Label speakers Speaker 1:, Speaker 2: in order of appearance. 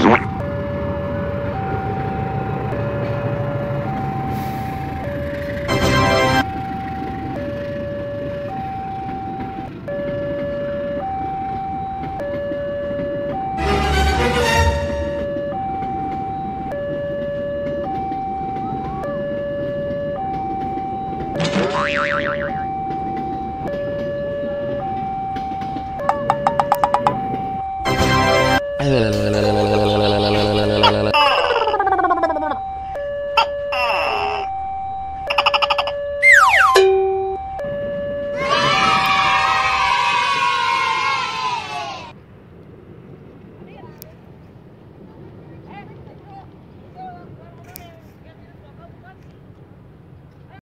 Speaker 1: Gracias
Speaker 2: la la la la.